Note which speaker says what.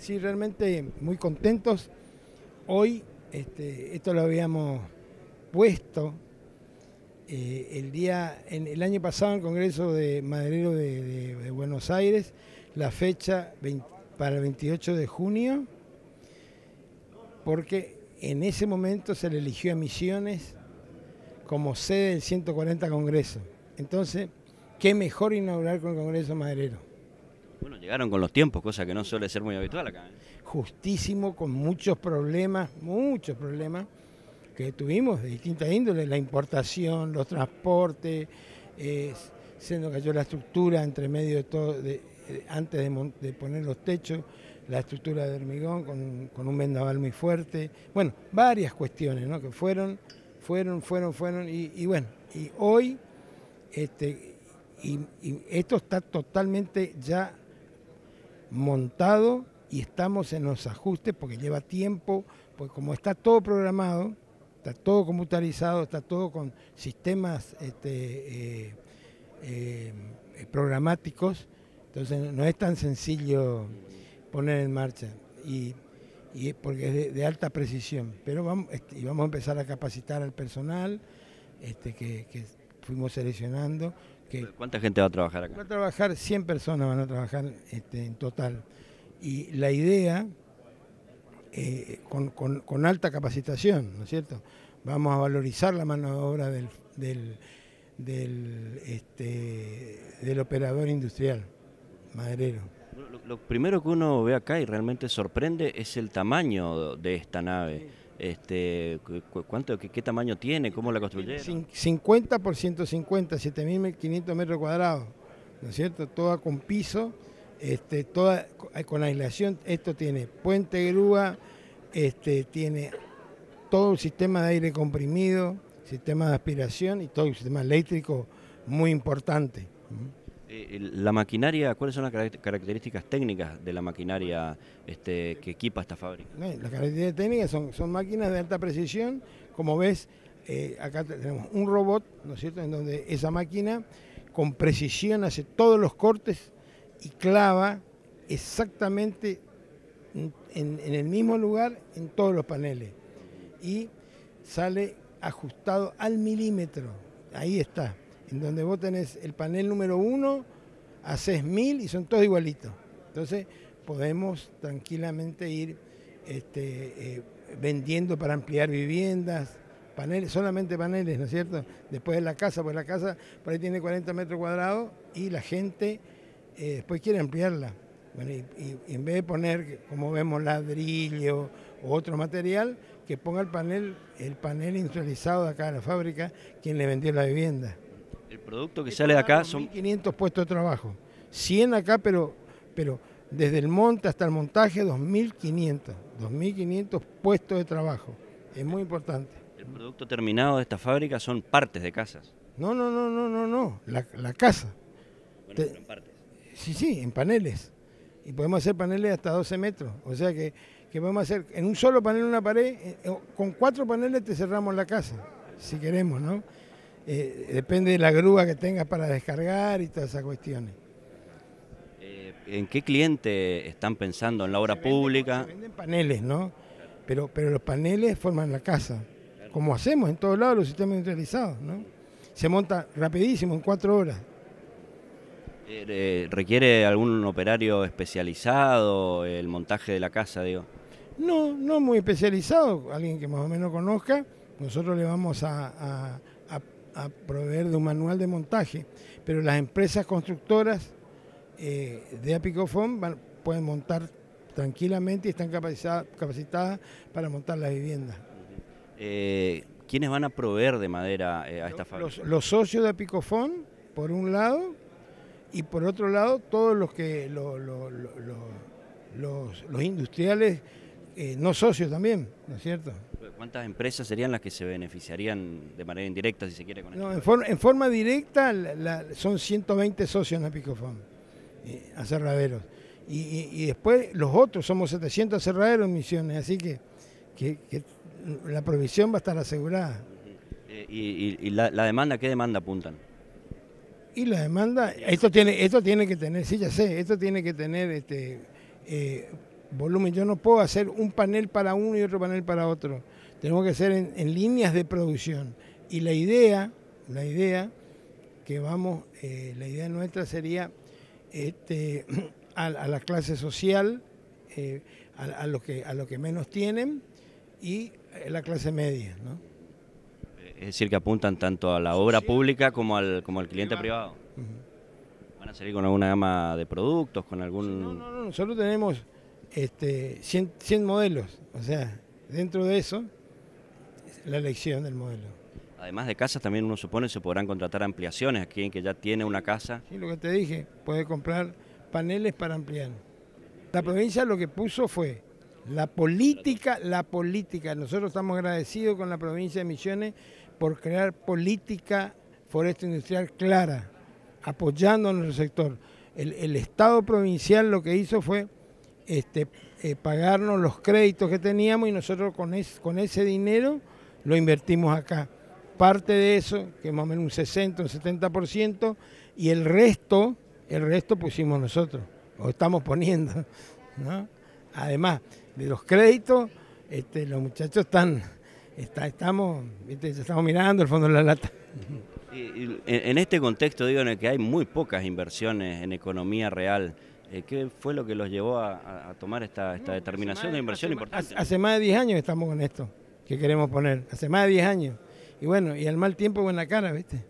Speaker 1: sí, realmente muy contentos. Hoy, este, esto lo habíamos puesto eh, el día, en el año pasado en el Congreso de Maderero de, Buenos Aires, la fecha para el 28 de junio, porque en ese momento se le eligió a Misiones como sede del 140 Congreso. Entonces, qué mejor inaugurar con el Congreso Maderero.
Speaker 2: Bueno, llegaron con los tiempos, cosa que no suele ser muy habitual acá. ¿eh?
Speaker 1: Justísimo, con muchos problemas, muchos problemas que tuvimos de distintas índoles, la importación, los transportes, eh, se cayó la estructura entre medio de todo, antes de, poner los techos, la estructura de hormigón con, un vendaval muy fuerte. Bueno, varias cuestiones ¿no? que fueron, fueron, fueron, fueron, y, bueno, y hoy, este, y esto está totalmente ya montado y estamos en los ajustes porque lleva tiempo, pues como está todo programado, está todo computarizado, está todo con sistemas este, eh, eh, programáticos, entonces no es tan sencillo poner en marcha y, porque es de, alta precisión, pero vamos, este, y vamos a empezar a capacitar al personal este, que, fuimos seleccionando. Que
Speaker 2: ¿Cuánta gente va a trabajar acá?
Speaker 1: Va a trabajar 100 personas, van a trabajar este, en total. Y la idea, eh, con, alta capacitación, ¿no es cierto? Vamos a valorizar la mano de obra del, del, este, del operador industrial, maderero.
Speaker 2: Lo, primero que uno ve acá y realmente sorprende es el tamaño de esta nave. Este, ¿cuánto, qué, tamaño tiene? ¿Cómo la construyeron?
Speaker 1: 50 por 150, 7.500 metros cuadrados, ¿no es cierto? Toda con piso este, toda, con aislación, esto tiene puente grúa, este, tiene todo un sistema de aire comprimido, sistema de aspiración y todo un sistema eléctrico muy importante.
Speaker 2: Eh, la maquinaria, ¿cuáles son las características técnicas de la maquinaria este, que equipa esta fábrica?
Speaker 1: las características técnicas son, máquinas de alta precisión, como ves, eh, acá tenemos un robot, ¿no es cierto?, en donde esa máquina con precisión hace todos los cortes y clava exactamente en, el mismo lugar en todos los paneles. Y sale ajustado al milímetro. Ahí está. En donde vos tenés el panel número uno, haces mil y son todos igualitos. Entonces podemos tranquilamente ir este, eh, vendiendo para ampliar viviendas, paneles, solamente paneles, ¿no es cierto? Después de la casa, pues la casa por ahí tiene 40 metros cuadrados y la gente eh, después quiere ampliarla. y, en vez de poner, como vemos, ladrillo o otro material, que ponga el panel, el panel industrializado de acá de la fábrica, quien le vendió la vivienda.
Speaker 2: Producto que sale de acá son...
Speaker 1: 500 puestos de trabajo. 100 acá, pero, pero desde el monte hasta el montaje, 2.500. 2.500 puestos de trabajo. Es muy importante.
Speaker 2: El producto terminado de esta fábrica son partes de casas.
Speaker 1: No, no, no, no, no, no. La, casa.
Speaker 2: Bueno, en partes.
Speaker 1: Sí, sí, en paneles. Y podemos hacer paneles hasta 12 metros. O sea que, podemos hacer en un solo panel una pared, eh, con cuatro paneles te cerramos la casa, si queremos, ¿no? Eh, depende de la grúa que tengas para descargar y todas esas cuestiones.
Speaker 2: Eh, ¿En qué cliente están pensando? ¿En la obra pública?
Speaker 1: se venden paneles, ¿no? Pero, pero los paneles forman la casa, como hacemos en todos lados los sistemas industrializados, ¿no? Se monta rapidísimo, en cuatro horas.
Speaker 2: Eh, ¿Requiere algún operario especializado el montaje de la casa, digo?
Speaker 1: No, no muy especializado, alguien que más o menos conozca. Nosotros le vamos a, proveer de un manual de montaje, pero las empresas constructoras eh, de Apicofon pueden montar tranquilamente y están capacitadas, para montar las viviendas.
Speaker 2: Eh, ¿Quiénes van a proveer de madera a esta fábrica?
Speaker 1: Los, los socios de Apicofon, por un lado, y por otro lado todos los que los, los, industriales eh, no socios también, ¿no es cierto?
Speaker 2: ¿Cuántas empresas serían las que se beneficiarían de manera indirecta, si se quiere, con
Speaker 1: no, en, en, forma directa son 120 socios en Picofón, eh, aserraderos. Y, después los otros, somos 700 aserraderos en Misiones, así que, la provisión va a estar asegurada.
Speaker 2: Eh, ¿Y, la, la, demanda, qué demanda apuntan?
Speaker 1: Y la demanda, esto tiene, esto tiene que tener, sí, ya sé, esto tiene que tener este, eh, volumen. Yo no puedo hacer un panel para uno y otro panel para otro. Tenemos que hacer en, líneas de producción. Y la idea, la idea que vamos, eh, la idea nuestra sería este, a, la clase social, eh, a, los que, a los que menos tienen y la clase media. ¿no?
Speaker 2: Es decir, que apuntan tanto a la obra pública como al, como al cliente privado. ¿Van a salir con alguna gama de productos, con algún...?
Speaker 1: no, no, no, nosotros tenemos este, 100, 100 modelos, o sea, dentro de eso, la elección del modelo.
Speaker 2: Además de casas, también uno supone se podrán contratar ampliaciones a quien que ya tiene una casa.
Speaker 1: Sí, lo que te dije, puede comprar paneles para ampliar. La provincia lo que puso fue la política, la política. Nosotros estamos agradecidos con la provincia de Misiones por crear política forestal industrial clara, apoyando a nuestro sector. El, Estado provincial lo que hizo fue este, eh, pagarnos los créditos que teníamos y nosotros con, con ese dinero lo invertimos acá. Parte de eso, que es más o menos un 60, un 70%, y el resto, el resto pusimos nosotros, o estamos poniendo. Además de los créditos, este, los muchachos están, estamos, estamos mirando el fondo de la lata.
Speaker 2: en este contexto, digo, en el que hay muy pocas inversiones en economía real, eh, ¿qué fue lo que los llevó a, tomar esta, determinación de inversión importante?
Speaker 1: hace, más de 10 años estamos con esto que queremos poner, hace más de 10 años. Y bueno, y al mal tiempo buena cara, ¿viste?